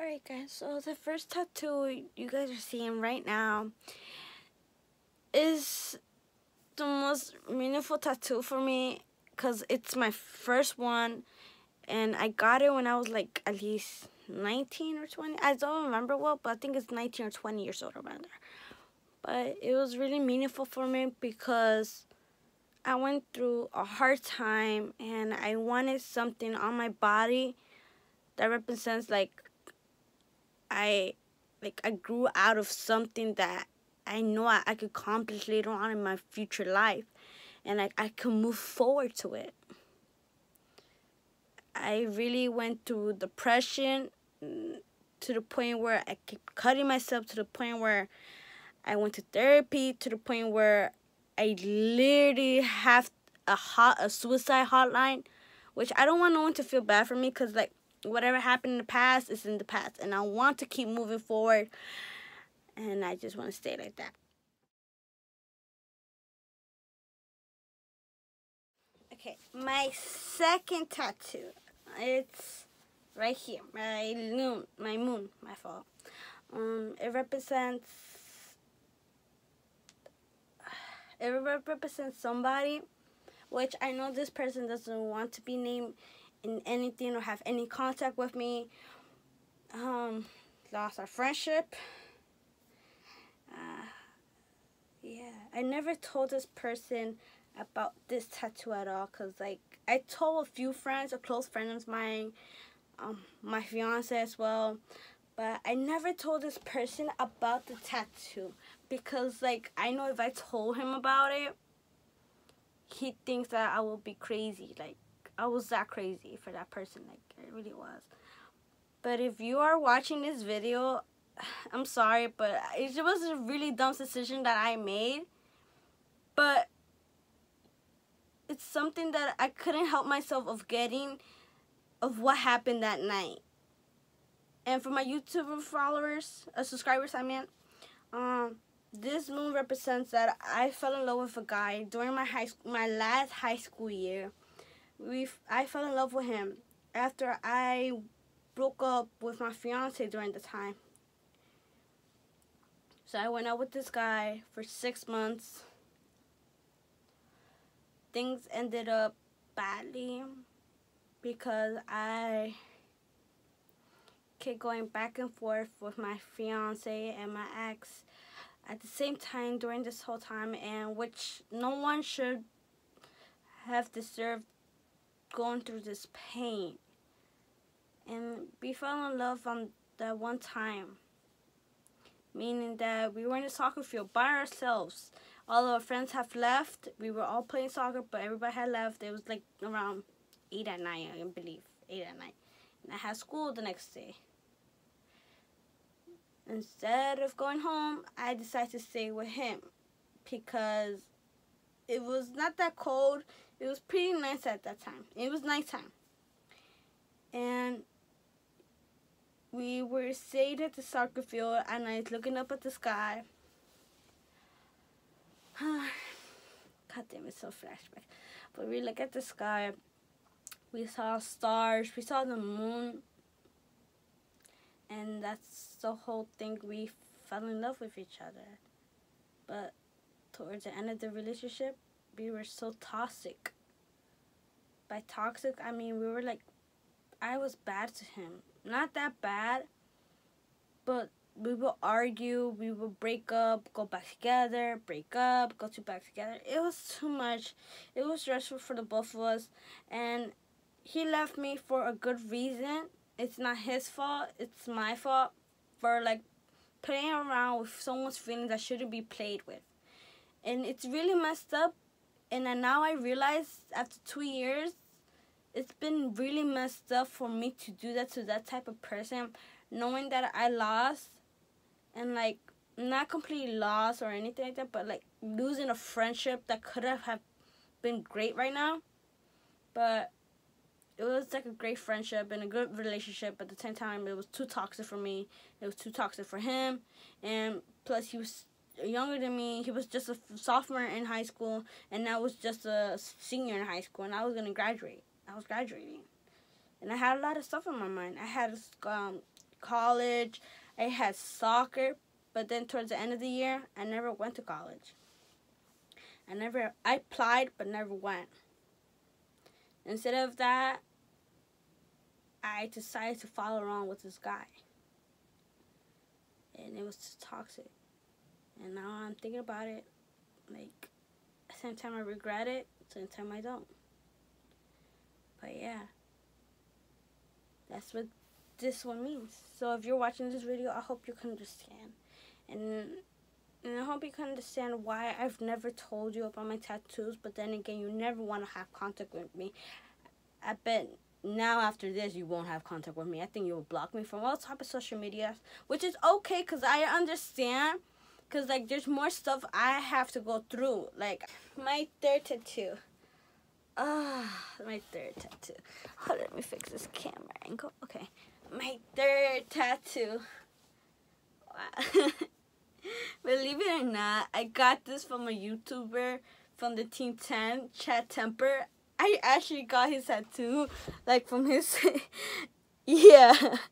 Alright guys, so the first tattoo you guys are seeing right now is the most meaningful tattoo for me because it's my first one and I got it when I was like at least 19 or 20. I don't remember well, but I think it's 19 or 20 years old around there. But it was really meaningful for me because I went through a hard time and I wanted something on my body that represents like I like I grew out of something that I know I, I could accomplish later on in my future life and I, I can move forward to it. I really went through depression mm, to the point where I kept cutting myself to the point where I went to therapy to the point where I literally have a hot a suicide hotline, which I don't want no one to feel bad for me because like whatever happened in the past is in the past and I want to keep moving forward and I just want to stay like that. Okay, my second tattoo. It's right here. My moon, my moon, my fall. Um, it represents. It represents somebody, which I know this person doesn't want to be named in anything or have any contact with me. Um, lost our friendship. Uh, yeah, I never told this person about this tattoo at all because like I told a few friends, a close friend of mine, um, my fiance as well, but I never told this person about the tattoo because like I know if I told him about it, he thinks that I will be crazy. Like I was that crazy for that person. Like, it really was. But if you are watching this video, I'm sorry, but it was a really dumb decision that I made. But it's something that I couldn't help myself of getting of what happened that night. And for my YouTube followers, uh, subscribers, I mean, um, this moon represents that I fell in love with a guy during my high my last high school year we I fell in love with him after I broke up with my fiance during the time. So I went out with this guy for six months. Things ended up badly because I kept going back and forth with my fiance and my ex at the same time during this whole time and which no one should have deserved going through this pain. And we fell in love on that one time. Meaning that we were in a soccer field by ourselves. All of our friends have left. We were all playing soccer, but everybody had left. It was like around 8 at night, I believe. 8 at night. And I had school the next day. Instead of going home, I decided to stay with him because it was not that cold. It was pretty nice at that time. It was nighttime. And we were sitting at the soccer field and I was looking up at the sky. God damn it, so flashback. But we look at the sky. We saw stars. We saw the moon. And that's the whole thing. We fell in love with each other. But towards the end of the relationship, we were so toxic. By toxic, I mean we were like, I was bad to him. Not that bad, but we would argue, we would break up, go back together, break up, go to back together. It was too much. It was stressful for the both of us, and he left me for a good reason. It's not his fault. It's my fault for like playing around with someone's feelings that shouldn't be played with. And it's really messed up and now I realize after two years, it's been really messed up for me to do that to that type of person, knowing that I lost, and like not completely lost or anything like that, but like losing a friendship that could have have been great right now, but it was like a great friendship and a good relationship. But at the same time, it was too toxic for me. It was too toxic for him, and plus he was younger than me. He was just a sophomore in high school, and I was just a senior in high school, and I was gonna graduate. I was graduating, and I had a lot of stuff in my mind. I had um, college, I had soccer, but then towards the end of the year, I never went to college. I never I applied but never went. Instead of that, I decided to follow along with this guy. And it was toxic. And now I'm thinking about it. Like, same time I regret it, same time I don't. But yeah. That's what this one means. So if you're watching this video, I hope you can understand. And and I hope you can understand why I've never told you about my tattoos, but then again, you never want to have contact with me. I bet now after this, you won't have contact with me. I think you'll block me from all type of social media, which is okay because I understand. Because, like, there's more stuff I have to go through. Like, my third tattoo. Ah, my third tattoo. Hold let me fix this camera angle. Okay. My third tattoo. Wow. Believe it or not, I got this from a YouTuber from the Team 10, Chad Tepper. I actually got his tattoo, like from his, yeah.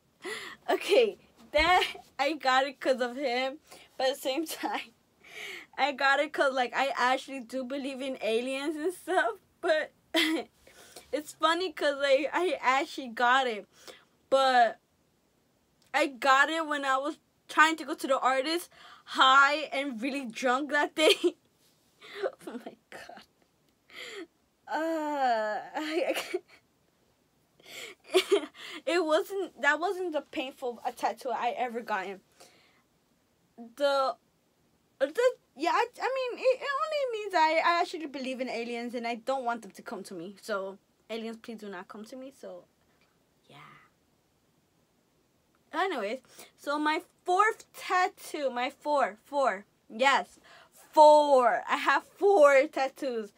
Okay, that I got it because of him, but at the same time, I got it because like I actually do believe in aliens and stuff, but it's funny because like, I actually got it, but I got it when I was trying to go to the artist high and really drunk that day. oh my god. Uh, I, I it wasn't that wasn't the painful a tattoo I ever gotten. The the yeah, I, I mean it, it only means I, I actually believe in aliens and I don't want them to come to me. So aliens please do not come to me. So yeah. Anyways, so my fourth tattoo, my four, four, yes, four. I have four tattoos.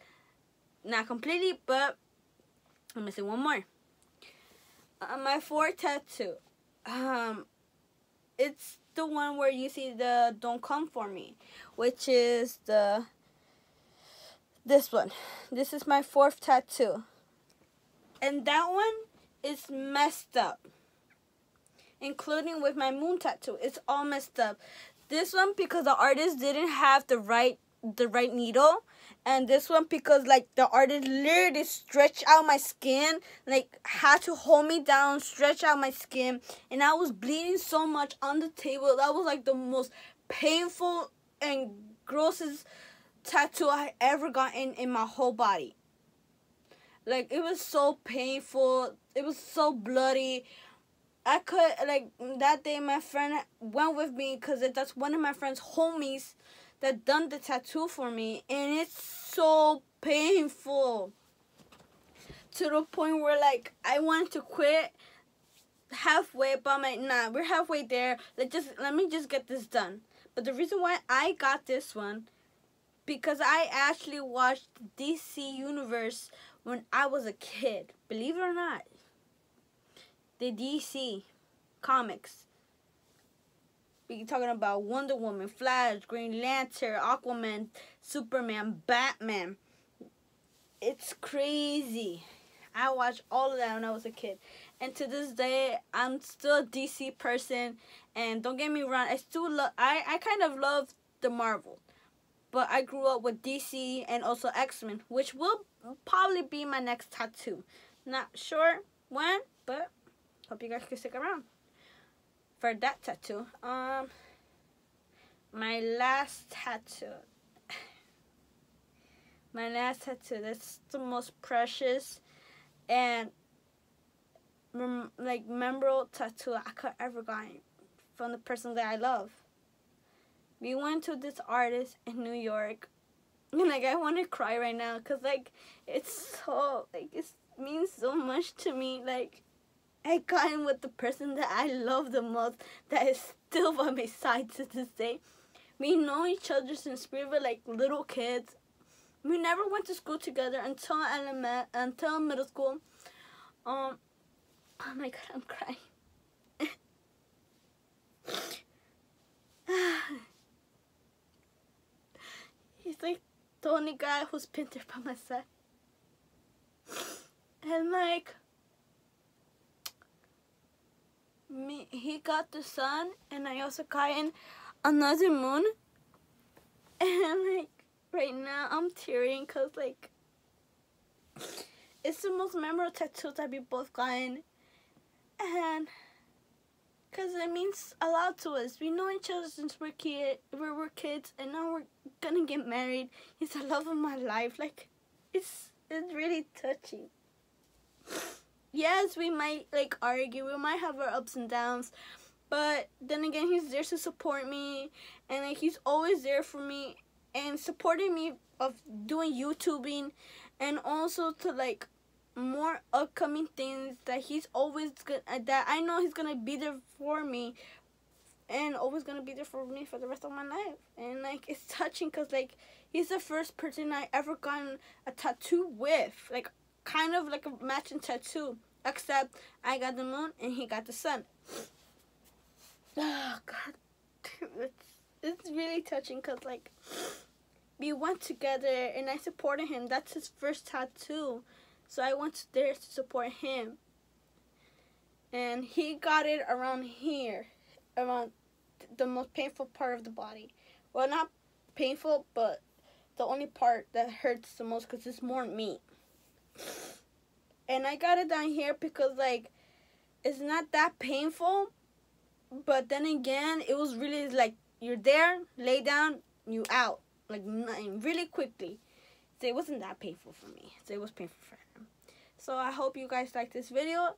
Not completely, but I'm missing one more. Uh, my fourth tattoo, um, it's the one where you see the "Don't Come for Me," which is the this one. This is my fourth tattoo, and that one is messed up including with my moon tattoo. It's all messed up. This one because the artist didn't have the right the right needle. And this one because like the artist literally stretched out my skin like had to hold me down stretch out my skin. And i was bleeding so much on the table. That was like the most painful and grossest tattoo i ever gotten in my whole body. Like it was so painful. It was so bloody. I could like that day my friend went with me because that's one of my friend's homies that done the tattoo for me and it's so painful to the point where like I wanted to quit halfway but I'm like nah we're halfway there. Let just let me just get this done. But the reason why I got this one because I actually watched DC Universe when I was a kid. Believe it or not the DC comics. We talking about Wonder Woman, Flash, Green Lantern, Aquaman, Superman, Batman. It's crazy. I watched all of that when I was a kid. And to this day, I'm still a DC person. And don't get me wrong, I still love, I, I kind of love the Marvel. But I grew up with DC and also X-Men, which will probably be my next tattoo. Not sure when, but Hope you guys can stick around for that tattoo. Um, my last tattoo. my last tattoo. That's the most precious and like memorable tattoo I could ever gotten from the person that I love. We went to this artist in New York. And like I want to cry right now because like it's so like it means so much to me. Like I got in with the person that I love the most that is still by my side to this day. We know each other since we were like little kids. We never went to school together until element until middle school. Um oh my god, I'm crying. He's like the only guy who's been there by my side. And like like me he got the sun and I also got in another moon and like right now I'm tearing cause like it's the most memorable tattoo that we both gotten and because it means a lot to us. We know each other since we're kid, we were kids, and now we're gonna get married. He's the love of my life. Like, it's it's really touching. Yes, we might like argue. We might have our ups and downs, but then again, he's there to support me, and like he's always there for me and supporting me of doing YouTubing, and also to like more upcoming things that he's always gonna uh, that I know he's gonna be there for me and always gonna be there for me for the rest of my life. And like it's touching because like he's the first person I ever gotten a tattoo with. Like kind of like a matching tattoo except I got the moon and he got the sun oh god it's it's really touching because like we went together and I supported him that's his first tattoo so I went there to support him. And he got it around here, around the most painful part of the body. Well, not painful, but the only part that hurts the most because it's more meat. And I got it down here because, like, it's not that painful. But then again, it was really like you're there, lay down, you out. Like, really quickly. So it wasn't that painful for me. So it was painful for him. So I hope you guys like this video.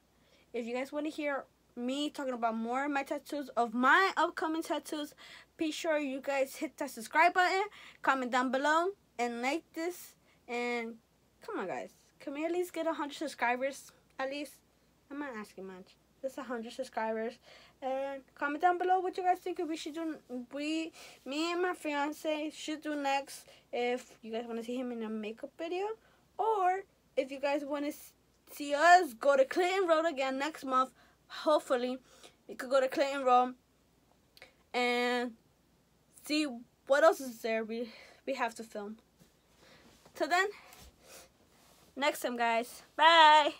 If you guys want to hear me talking about more of my tattoos, of my upcoming tattoos, be sure you guys hit that subscribe button, comment down below, and like this. And come on, guys. Can we at least get 100 subscribers? At least. I'm not asking much. Just 100 subscribers. And comment down below what you guys think we should do. We, me and my fiance should do next. If you guys want to see him in a makeup video. Or if you guys want to see us go to Clinton Road again next month, hopefully we could go to Clinton Road and see what else is there we we have to film. Till then, next time guys. Bye.